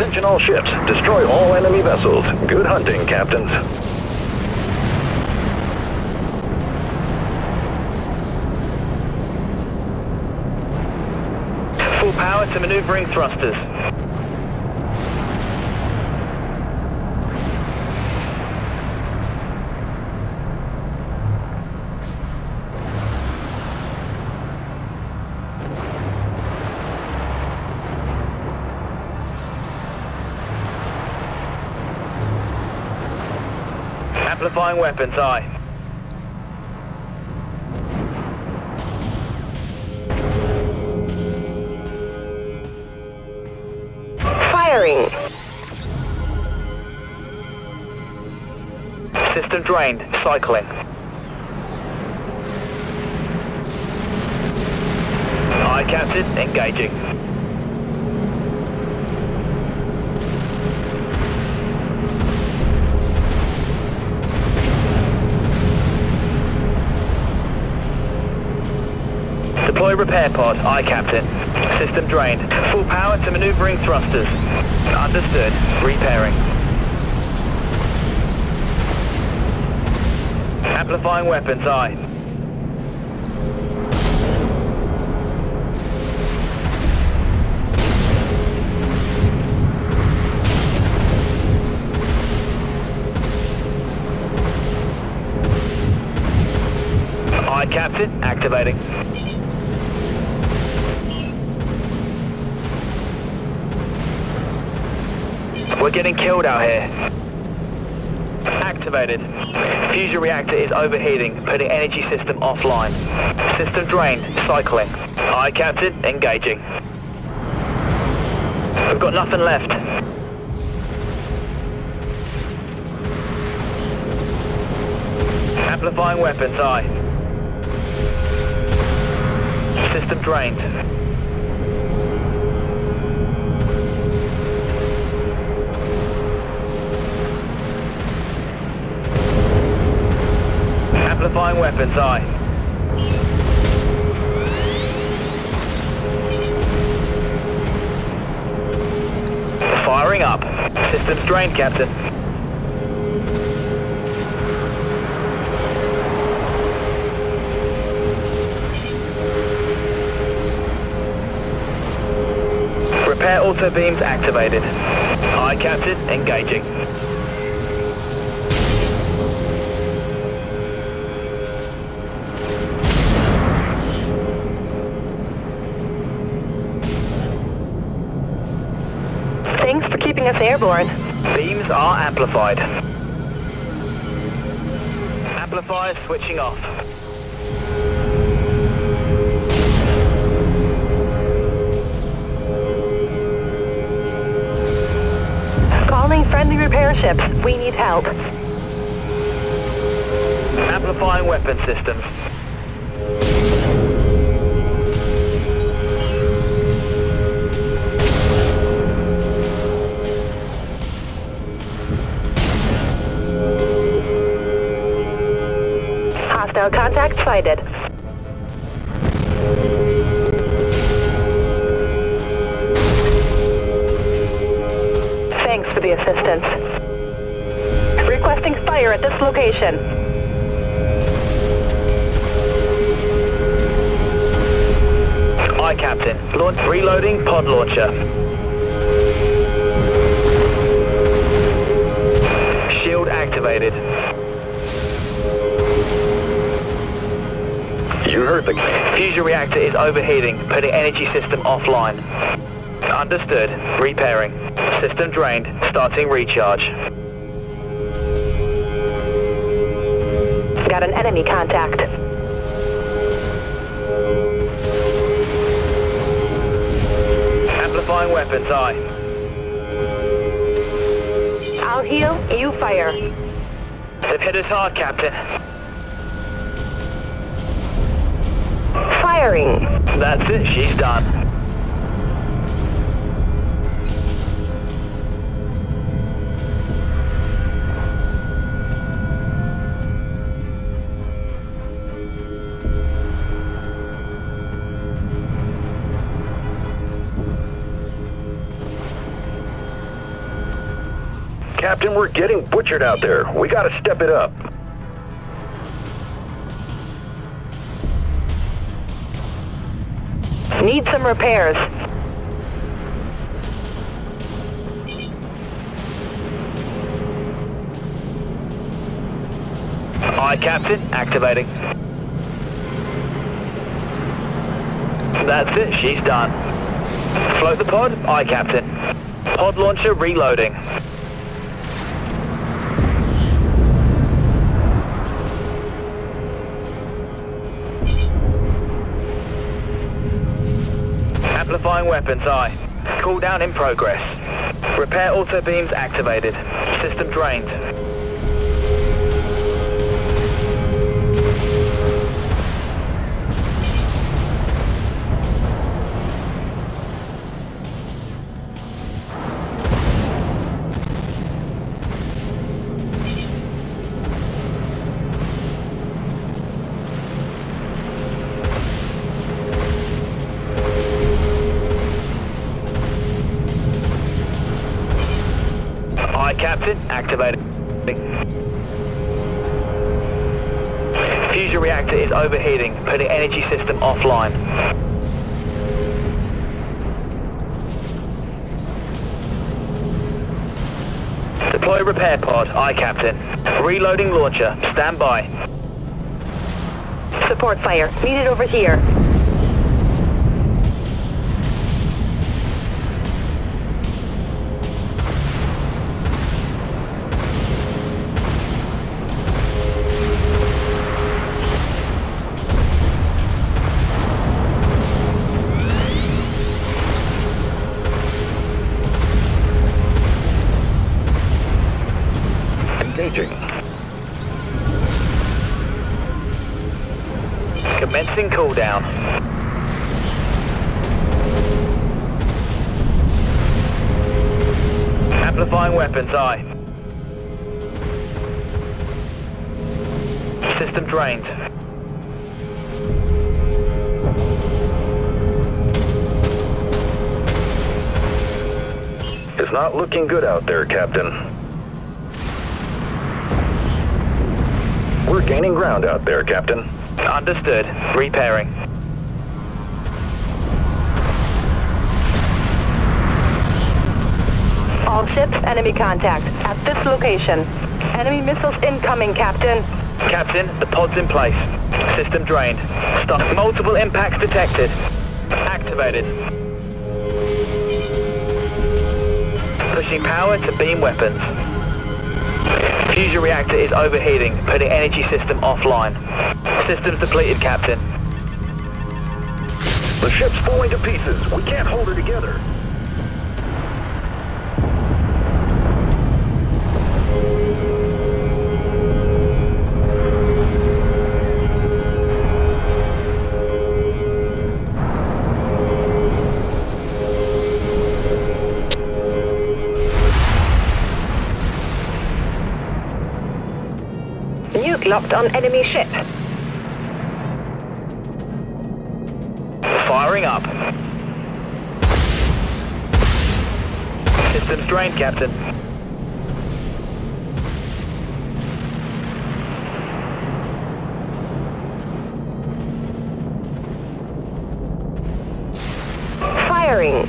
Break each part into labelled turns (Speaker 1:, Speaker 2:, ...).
Speaker 1: Attention all ships. Destroy all enemy vessels. Good hunting, captains.
Speaker 2: Full power to maneuvering thrusters. Weapons, aye.
Speaker 3: Firing.
Speaker 2: System drained. Cycling. Aye, Captain. Engaging. Deploy repair pod. Aye, Captain. System drained. Full power to maneuvering thrusters. Understood. Repairing. Amplifying weapons, aye. Aye, Captain. Activating. We're getting killed out here. Activated. Fusion reactor is overheating, putting energy system offline. System drained. Cycling. Aye, Captain. Engaging. We've got nothing left. Amplifying weapons, aye. System drained. Amplifying weapons, aye. Firing up. Systems drained, Captain. Repair auto beams activated. Aye, Captain. Engaging.
Speaker 3: Us airborne.
Speaker 2: Beams are amplified. Amplifiers switching off.
Speaker 3: Calling friendly repair ships. We need help.
Speaker 2: Amplifying weapon systems.
Speaker 3: Hostile contact sighted. Thanks for the assistance. Requesting fire at this location.
Speaker 2: Aye, Captain. Launch reloading pod launcher. Fusion reactor is overheating, putting energy system offline. Understood. Repairing. System drained. Starting recharge.
Speaker 3: Got an enemy contact.
Speaker 2: Amplifying weapons, aye.
Speaker 3: I'll heal, you fire.
Speaker 2: They've hit us hard, Captain.
Speaker 3: Firing.
Speaker 2: That's it, she's done.
Speaker 1: Captain, we're getting butchered out there. We gotta step it up.
Speaker 3: Need some repairs.
Speaker 2: Aye, Captain. Activating. That's it. She's done. Float the pod. Aye, Captain. Pod launcher reloading. Weapons, aye. Cooldown in progress. Repair auto beams activated. System drained. Captain. Activated. Fusion reactor is overheating, putting energy system offline. Deploy repair pod. Aye, Captain. Reloading launcher. Stand by.
Speaker 3: Support fire. Needed over here.
Speaker 2: Amplifying weapons, aye. System drained.
Speaker 1: It's not looking good out there, Captain. We're gaining ground out there, Captain.
Speaker 2: Understood. Repairing.
Speaker 3: All ships, enemy contact. At this location. Enemy missiles incoming, Captain.
Speaker 2: Captain, the pod's in place. System drained. Stop. Multiple impacts detected. Activated. Pushing power to beam weapons. Fusion reactor is overheating, putting energy system offline. Systems depleted, Captain.
Speaker 1: The ship's falling to pieces. We can't hold her together.
Speaker 3: Locked on enemy ship.
Speaker 2: Firing up. Systems drained, Captain.
Speaker 3: Firing.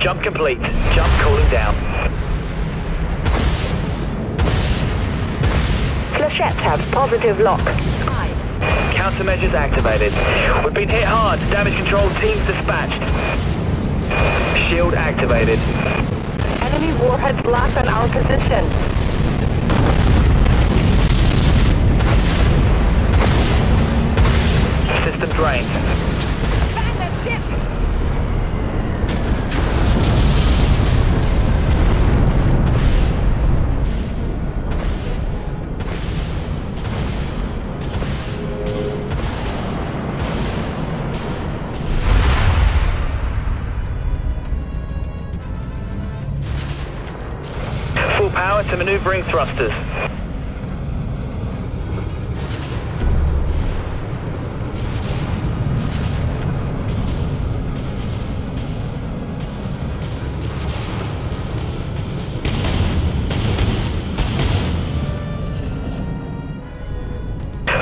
Speaker 2: Jump complete.
Speaker 3: Positive lock.
Speaker 2: Countermeasures activated. We've been hit hard. Damage control teams dispatched. Shield activated.
Speaker 3: Enemy warheads locked on our position.
Speaker 2: System drained. maneuvering thrusters.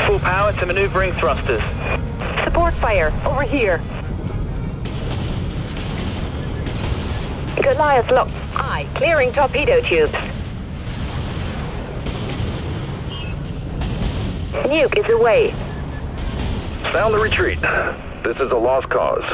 Speaker 2: Full power to maneuvering thrusters.
Speaker 3: Support fire, over here. Goliath locked. Aye, clearing torpedo tubes. Nuke is away.
Speaker 1: Sound the retreat. This is a lost cause.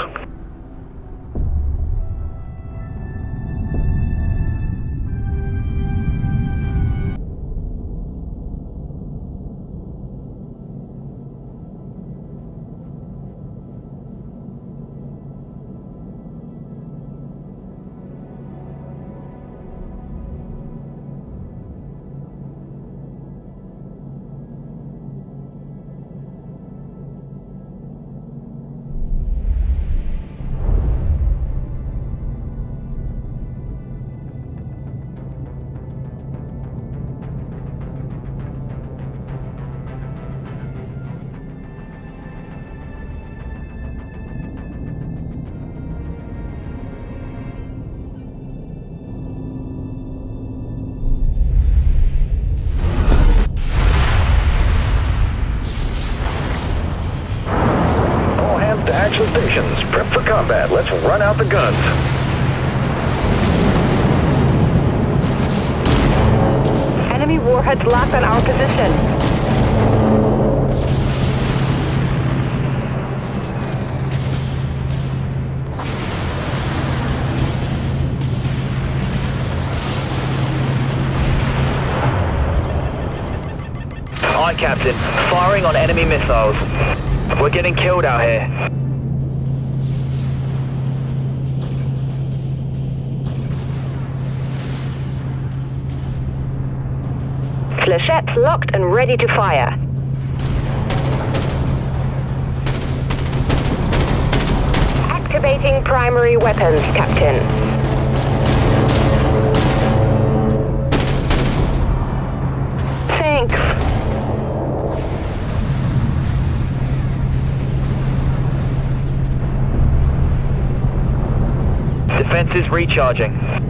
Speaker 1: Let's run out the guns.
Speaker 3: Enemy warheads locked on our position.
Speaker 2: Aye, Captain. Firing on enemy missiles. We're getting killed out here.
Speaker 3: Flechettes locked and ready to fire. Activating primary weapons, Captain. Thanks.
Speaker 2: Defenses recharging.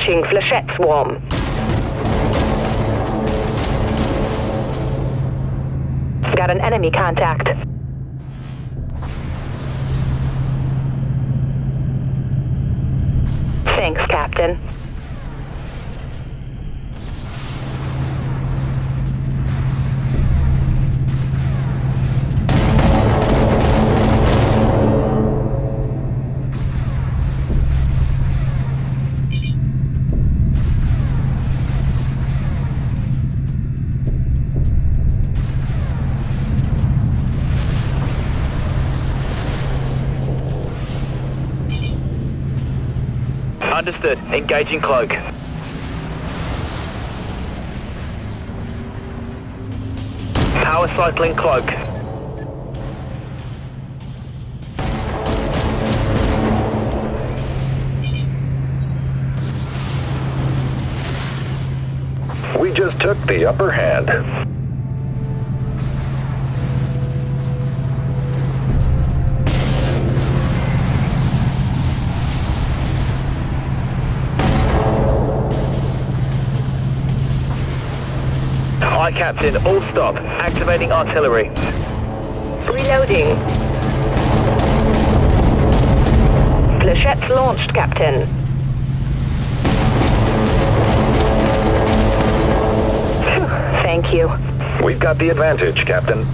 Speaker 3: Launching Flechette Swarm. Got an enemy contact. Thanks, Captain.
Speaker 2: Engaging cloak. Power cycling cloak.
Speaker 1: We just took the upper hand.
Speaker 2: Aye, Captain. All stop. Activating artillery.
Speaker 3: Reloading. Flechettes launched, Captain. Thank you.
Speaker 1: We've got the advantage, Captain.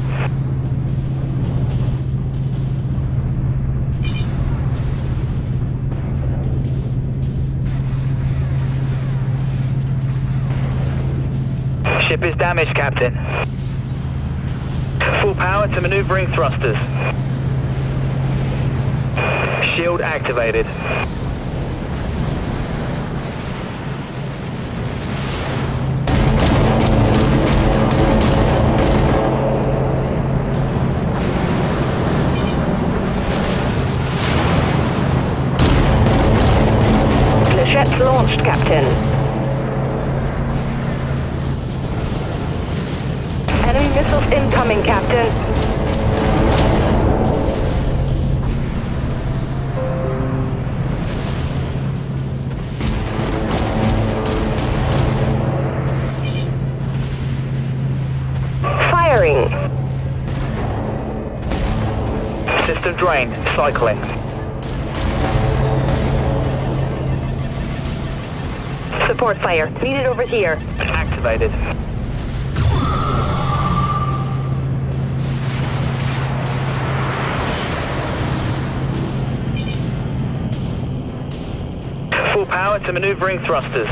Speaker 2: Ship is damaged, Captain. Full power to maneuvering thrusters. Shield activated. Cycling.
Speaker 3: Support fire. Needed over here.
Speaker 2: Activated. Full power to maneuvering thrusters.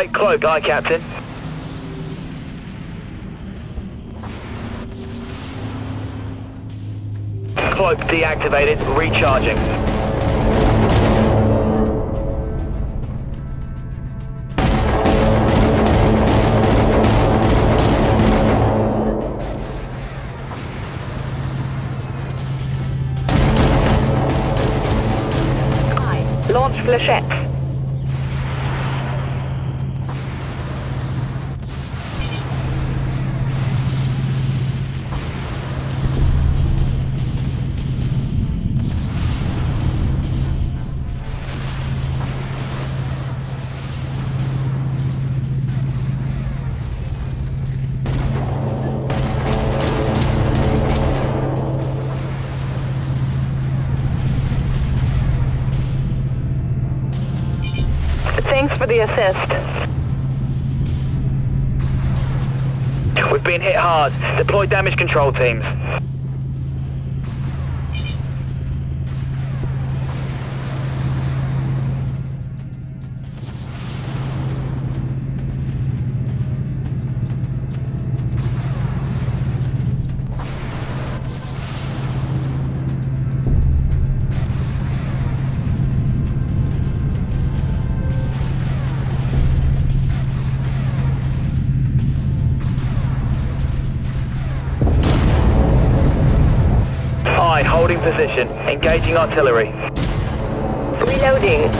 Speaker 2: Activate cloak, aye, Captain. Cloak deactivated, recharging.
Speaker 3: Launch flechettes. Assist.
Speaker 2: We've been hit hard. Deploy damage control teams. Engaging artillery.
Speaker 3: Reloading.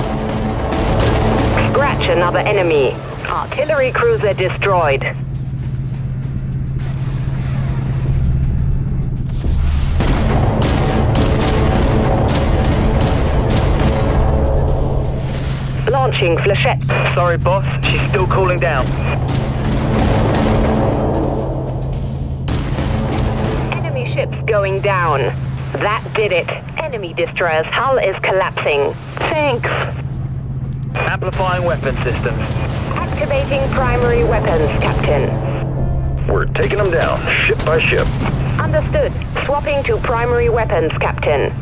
Speaker 3: Scratch another enemy. Artillery cruiser destroyed. Launching flechette.
Speaker 2: Sorry, boss. She's still cooling down.
Speaker 3: Enemy ships going down. That did it. Enemy destroyer's hull is collapsing. Thanks.
Speaker 2: Amplifying weapon systems.
Speaker 3: Activating primary weapons, Captain.
Speaker 1: We're taking them down, ship by ship.
Speaker 3: Understood. Swapping to primary weapons, Captain.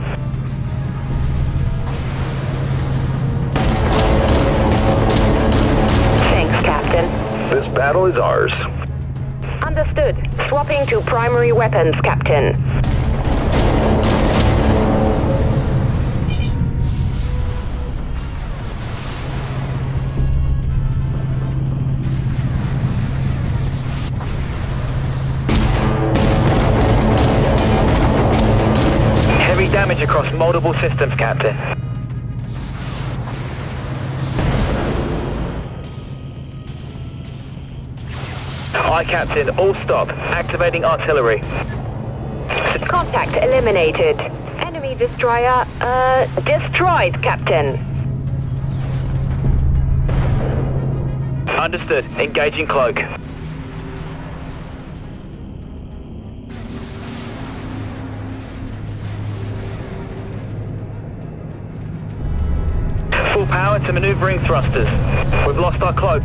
Speaker 3: Thanks, Captain.
Speaker 1: This battle is ours.
Speaker 3: Understood. Swapping to primary weapons, Captain.
Speaker 2: Across multiple systems, Captain. Aye, Captain. All stop. Activating artillery.
Speaker 3: Contact eliminated. Enemy destroyer, uh, destroyed, Captain.
Speaker 2: Understood. Engaging cloak. to maneuvering thrusters. We've lost our cloak.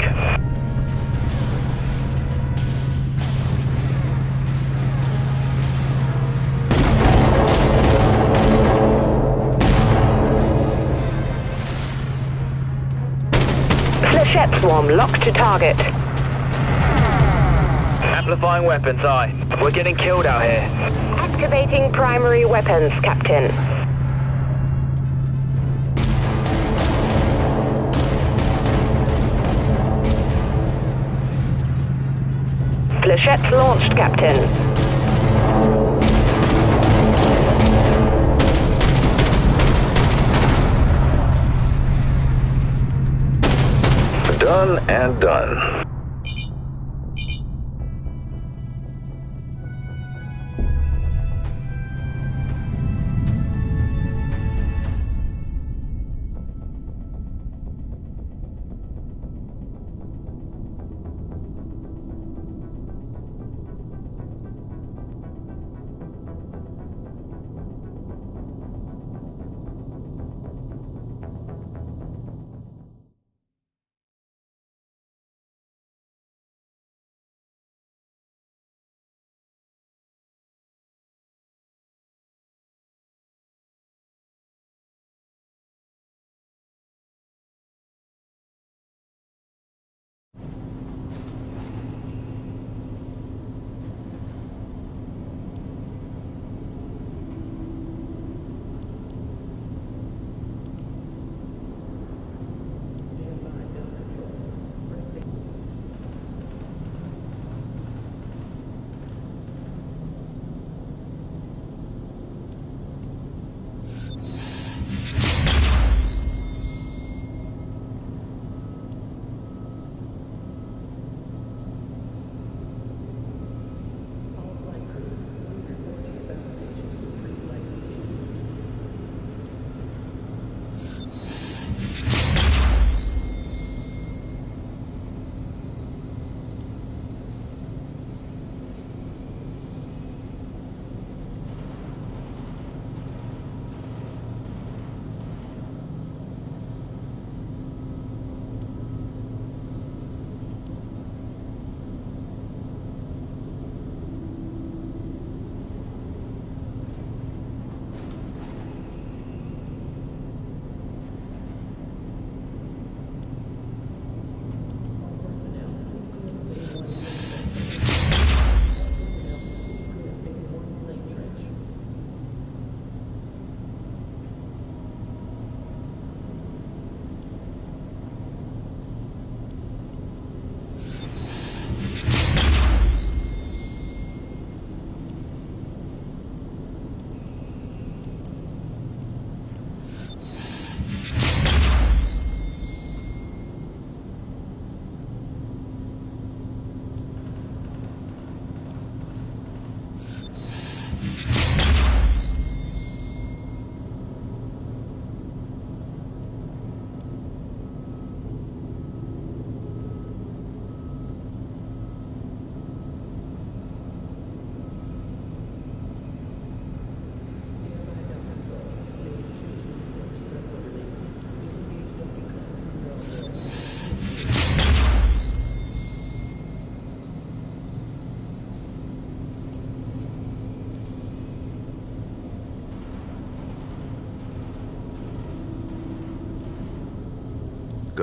Speaker 3: Flechette swarm locked to target.
Speaker 2: Amplifying weapons, aye. We're getting killed out here.
Speaker 3: Activating primary weapons, Captain. Flechettes launched, Captain.
Speaker 1: Done and done.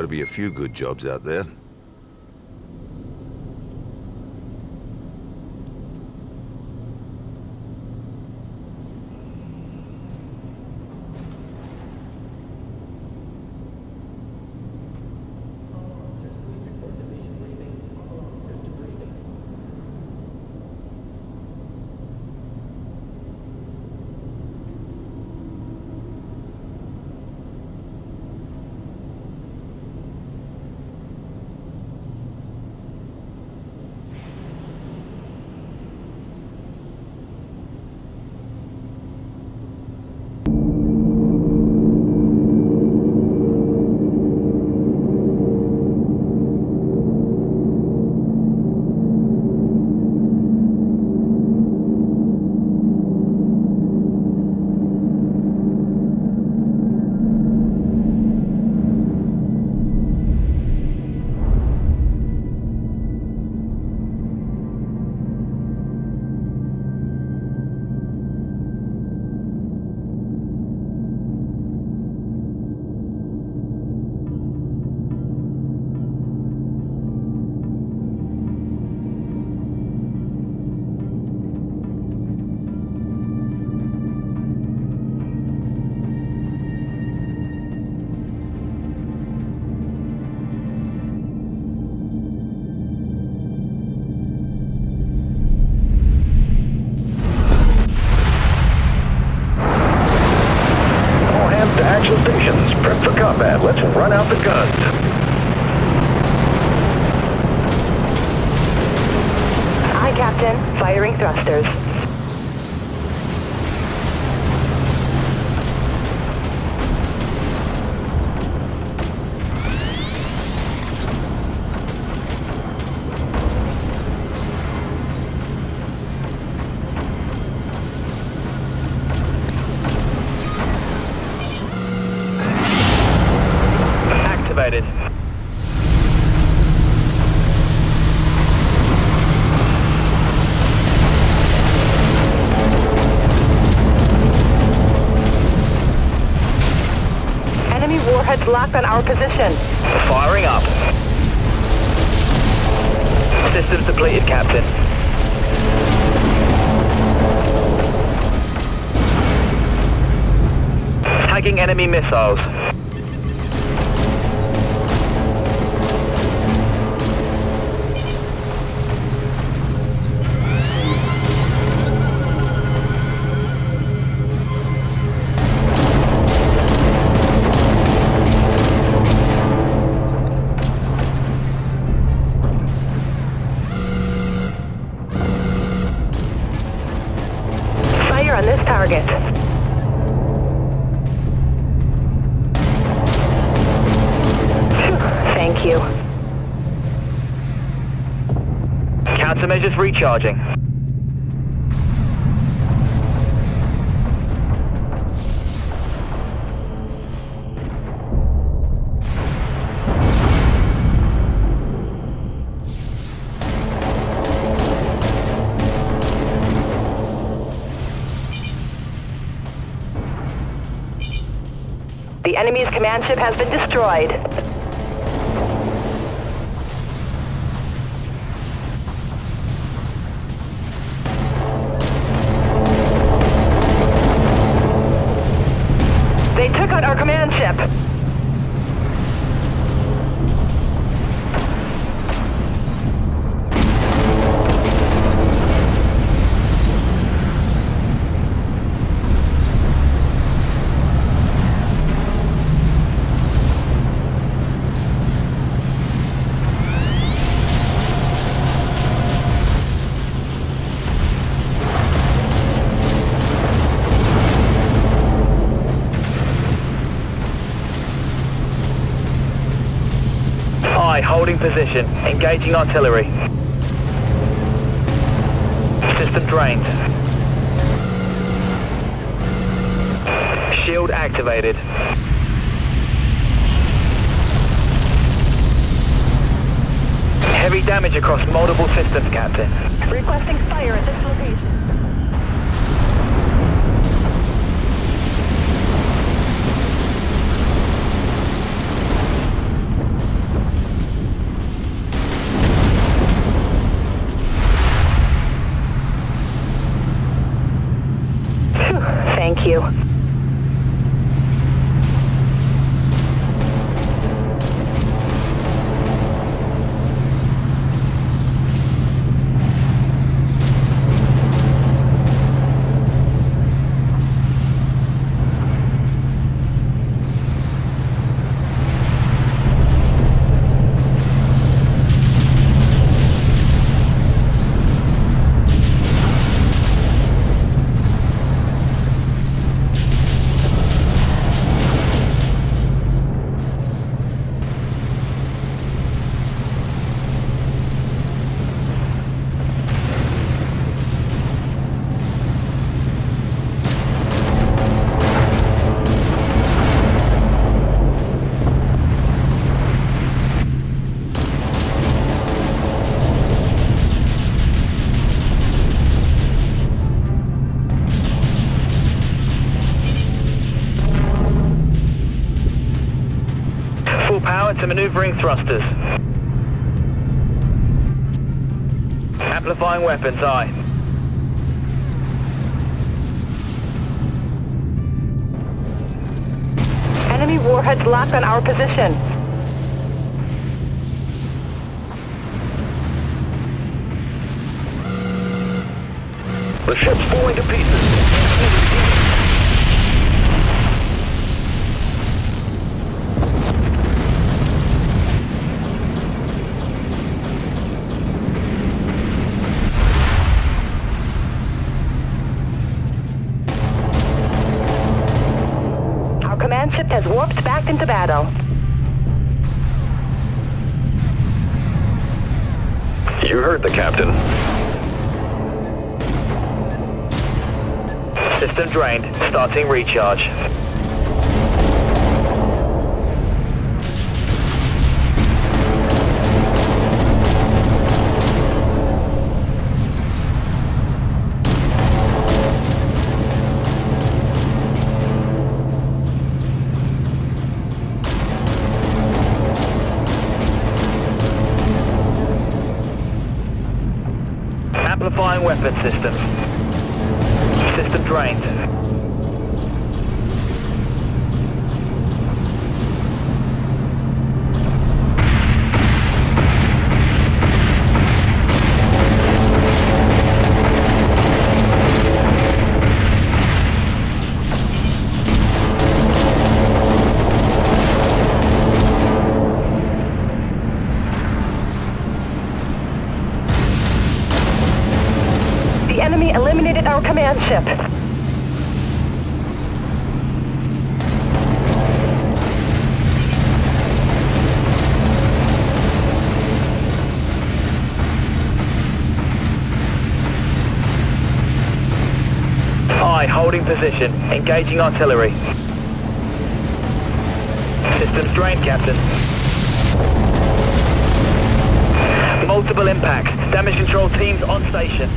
Speaker 4: Got to be a few good jobs out there.
Speaker 3: Captain,
Speaker 2: firing thrusters. Enemy recharging.
Speaker 3: The enemy's command ship has been destroyed.
Speaker 2: Position. Engaging artillery. System drained. Shield activated. Heavy damage across multiple systems, Captain.
Speaker 3: Requesting fire at this location.
Speaker 2: To maneuvering thrusters. Amplifying weapons, aye.
Speaker 3: Enemy warheads locked on our position.
Speaker 1: The ship's falling to pieces. You heard the captain.
Speaker 2: System drained. Starting recharge. Weapon systems. System drained.
Speaker 3: Enemy eliminated our command ship.
Speaker 2: High, holding position. Engaging artillery. Systems drained, Captain. Multiple impacts. Damage control teams on station.